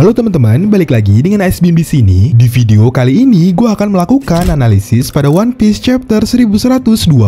Halo teman-teman, balik lagi dengan Icebeam di sini. Di video kali ini, gue akan melakukan analisis pada One Piece chapter 1120.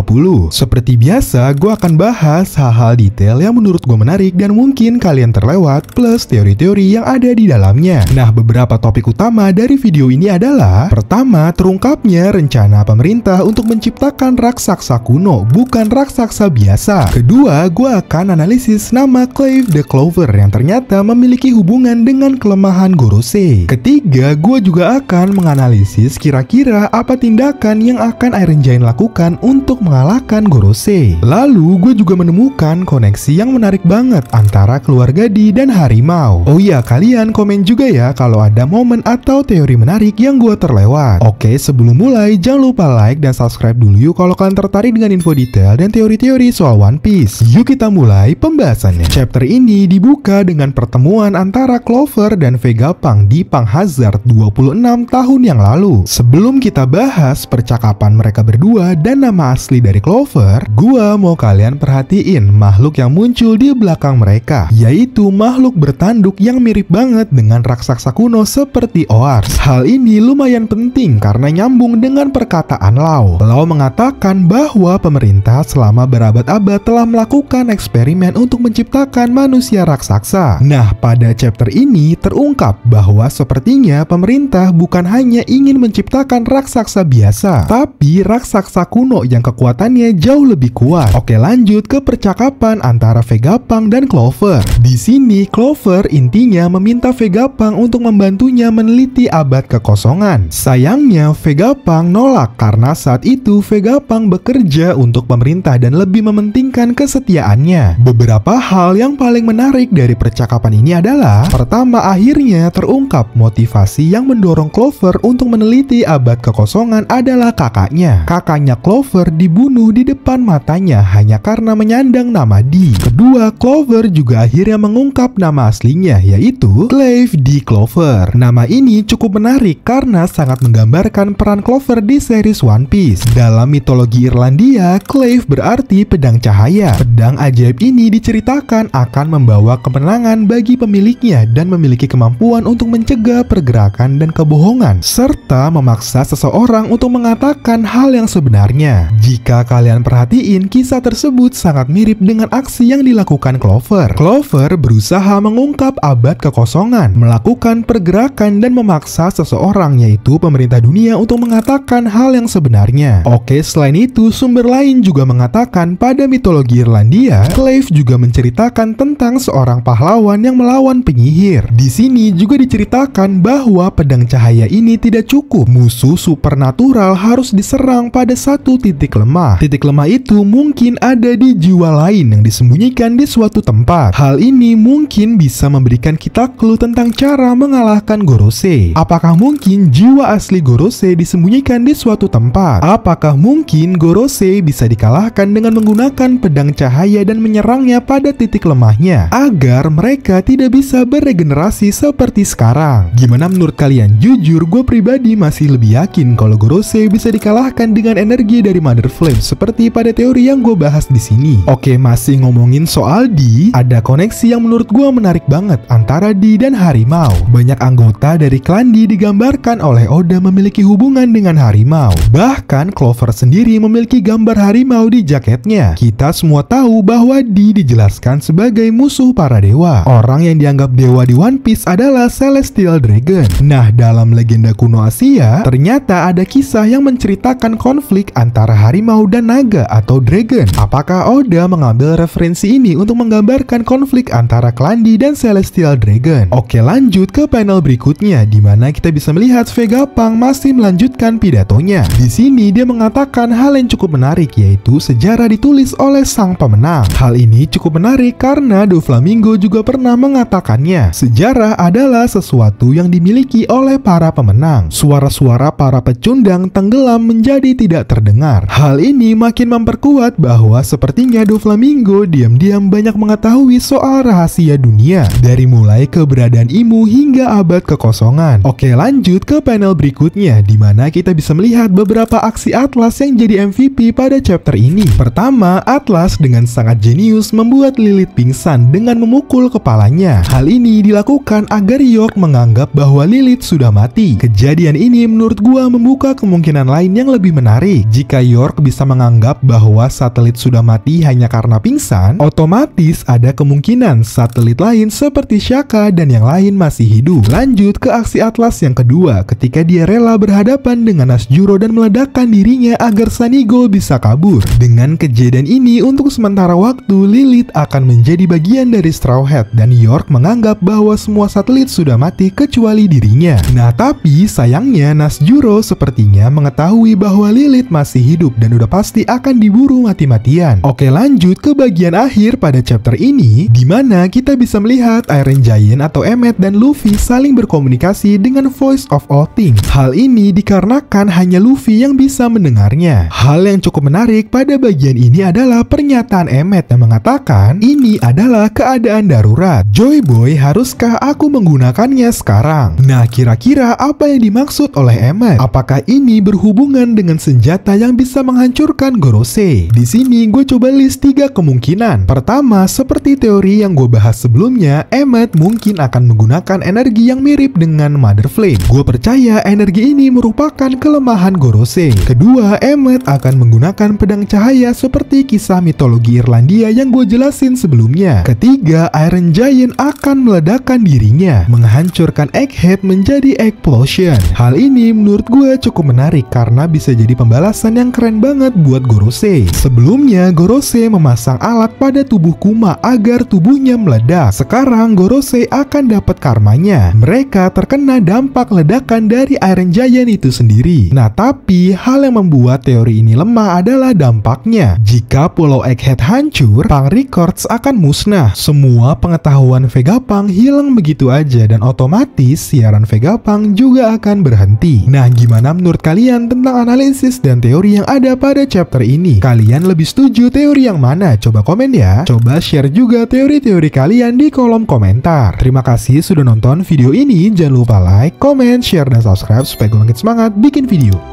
Seperti biasa, gue akan bahas hal-hal detail yang menurut gue menarik dan mungkin kalian terlewat, plus teori-teori yang ada di dalamnya. Nah, beberapa topik utama dari video ini adalah Pertama, terungkapnya rencana pemerintah untuk menciptakan raksasa kuno, bukan raksasa biasa. Kedua, gue akan analisis nama Clave the Clover yang ternyata memiliki hubungan dengan kelemahan Gorosei. Ketiga, gue juga akan menganalisis kira-kira apa tindakan yang akan Iron Giant lakukan untuk mengalahkan Gorosei. Lalu, gue juga menemukan koneksi yang menarik banget antara keluarga Di dan harimau. Oh iya, kalian komen juga ya kalau ada momen atau teori menarik yang gue terlewat. Oke, sebelum mulai, jangan lupa like dan subscribe dulu yuk kalau kalian tertarik dengan info detail dan teori-teori soal One Piece. Yuk kita mulai pembahasannya. Chapter ini dibuka dengan pertemuan antara Clover dan Vega Pang di Pang Hazard 26 tahun yang lalu. Sebelum kita bahas percakapan mereka berdua dan nama asli dari Clover, gua mau kalian perhatiin makhluk yang muncul di belakang mereka, yaitu makhluk bertanduk yang mirip banget dengan raksasa kuno seperti Oars. Hal ini lumayan penting karena nyambung dengan perkataan Lau. Lau mengatakan bahwa pemerintah selama berabad-abad telah melakukan eksperimen untuk menciptakan manusia raksasa. Nah, pada chapter ini terungkap bahwa sepertinya pemerintah bukan hanya ingin menciptakan raksasa biasa, tapi raksasa kuno yang kekuatannya jauh lebih kuat. Oke, lanjut ke percakapan antara Vegapunk dan Clover. Di sini Clover intinya meminta Vegapunk untuk membantunya meneliti abad kekosongan. Sayangnya Vegapunk nolak karena saat itu Vegapunk bekerja untuk pemerintah dan lebih mementingkan kesetiaannya. Beberapa hal yang paling menarik dari percakapan ini adalah pertama akhirnya terungkap motivasi yang mendorong Clover untuk meneliti abad kekosongan adalah kakaknya. Kakaknya Clover dibunuh di depan matanya hanya karena menyandang nama D. Kedua, Clover juga akhirnya mengungkap nama aslinya yaitu Clave D. Clover. Nama ini cukup menarik karena sangat menggambarkan peran Clover di series One Piece. Dalam mitologi Irlandia, Clave berarti pedang cahaya. Pedang ajaib ini diceritakan akan membawa kemenangan bagi pemiliknya dan memiliki kemampuan untuk mencegah pergerakan dan kebohongan, serta memaksa seseorang untuk mengatakan hal yang sebenarnya. Jika kalian perhatiin, kisah tersebut sangat mirip dengan aksi yang dilakukan Clover. Clover berusaha mengungkap abad kekosongan, melakukan pergerakan dan memaksa seseorang yaitu pemerintah dunia untuk mengatakan hal yang sebenarnya. Oke, selain itu, sumber lain juga mengatakan pada mitologi Irlandia, Clave juga menceritakan tentang seorang pahlawan yang melawan penyihir. Di sini juga diceritakan bahwa pedang cahaya ini tidak cukup. Musuh supernatural harus diserang pada satu titik lemah. Titik lemah itu mungkin ada di jiwa lain yang disembunyikan di suatu tempat. Hal ini mungkin bisa memberikan kita clue tentang cara mengalahkan Gorosei. Apakah mungkin jiwa asli Gorosei disembunyikan di suatu tempat? Apakah mungkin Gorosei bisa dikalahkan dengan menggunakan pedang cahaya dan menyerangnya pada titik lemahnya agar mereka tidak bisa beregenerasi seperti sekarang. Gimana menurut kalian? Jujur, gue pribadi masih lebih yakin kalau Gorosei bisa dikalahkan dengan energi dari Mother Flame seperti pada teori yang gue bahas di sini. Oke, masih ngomongin soal Di, ada koneksi yang menurut gue menarik banget antara Di dan harimau. Banyak anggota dari klan Di digambarkan oleh Oda memiliki hubungan dengan harimau. Bahkan Clover sendiri memiliki gambar harimau di jaketnya. Kita semua tahu bahwa Di dijelaskan sebagai musuh para dewa. Orang yang dianggap dewa di One Piece adalah Celestial Dragon. Nah, dalam legenda kuno Asia, ternyata ada kisah yang menceritakan konflik antara harimau dan naga atau dragon. Apakah Oda mengambil referensi ini untuk menggambarkan konflik antara Klandi dan Celestial Dragon? Oke, lanjut ke panel berikutnya di mana kita bisa melihat Vegapunk masih melanjutkan pidatonya. Di sini dia mengatakan hal yang cukup menarik yaitu sejarah ditulis oleh sang pemenang. Hal ini cukup menarik karena Doflamingo juga pernah mengatakannya. Sejarah adalah sesuatu yang dimiliki oleh para pemenang. Suara-suara para pecundang tenggelam menjadi tidak terdengar. Hal ini makin memperkuat bahwa sepertinya Doflamingo diam-diam banyak mengetahui soal rahasia dunia. Dari mulai keberadaan Imu hingga abad kekosongan. Oke lanjut ke panel berikutnya di mana kita bisa melihat beberapa aksi Atlas yang jadi MVP pada chapter ini. Pertama, Atlas dengan sangat jenius membuat Lilith pingsan dengan memukul kepalanya. Hal ini dilakukan agar York menganggap bahwa Lilith sudah mati. Kejadian ini menurut gua membuka kemungkinan lain yang lebih menarik. Jika York bisa menganggap bahwa satelit sudah mati hanya karena pingsan, otomatis ada kemungkinan satelit lain seperti Shaka dan yang lain masih hidup. Lanjut ke aksi Atlas yang kedua, ketika dia rela berhadapan dengan Nasjuro dan meledakkan dirinya agar Sanigo bisa kabur. Dengan kejadian ini, untuk sementara waktu, Lilith akan menjadi bagian dari Straw Hat dan York menganggap bahwa semua satelit sudah mati kecuali dirinya. Nah, tapi sayangnya Nasjuro sepertinya mengetahui bahwa Lilith masih hidup dan udah pasti akan diburu mati-matian. Oke, lanjut ke bagian akhir pada chapter ini, di mana kita bisa melihat Iron Giant atau Emmet dan Luffy saling berkomunikasi dengan Voice of All Things. Hal ini dikarenakan hanya Luffy yang bisa mendengarnya. Hal yang cukup menarik pada bagian ini adalah pernyataan Emmet yang mengatakan ini adalah keadaan darurat. Joy Boy, haruskah aku menggunakannya sekarang? Nah, kira-kira apa yang dimaksud oleh Emmet? Apakah ini berhubungan dengan senjata yang bisa menghancurkan Gorose? Di sini gue coba list tiga kemungkinan. Pertama, seperti teori yang gue bahas sebelumnya, Emmet mungkin akan menggunakan energi yang mirip dengan Mother Flame. Gue percaya energi ini merupakan kelemahan Gorose. Kedua, Emmet akan menggunakan pedang cahaya seperti kisah mitologi Irlandia yang gue jelasin sebelumnya. Ketiga, Iron Giant akan meledakkan dirinya, menghancurkan Egghead menjadi Explosion. Hal ini menurut gue cukup menarik karena bisa jadi pembalasan yang keren banget buat Gorose. Sebelumnya, Gorose memasang alat pada tubuh Kuma agar tubuhnya meledak. Sekarang Gorose akan dapat karmanya. Mereka terkena dampak ledakan dari Iron Giant itu sendiri. Nah, tapi hal yang membuat teori ini lemah adalah dampaknya. Jika Pulau Egghead hancur, Pang Records akan musnah. Semua pengetahuan Vegapunk hilang begitu aja dan otomatis siaran Vegapunk juga akan berhenti. Nah, gimana menurut kalian tentang analisis dan teori yang ada pada chapter ini? Kalian lebih setuju teori yang mana? Coba komen ya. Coba share juga teori-teori kalian di kolom komentar. Terima kasih sudah nonton video ini. Jangan lupa like, comment, share, dan subscribe supaya gue makin semangat bikin video.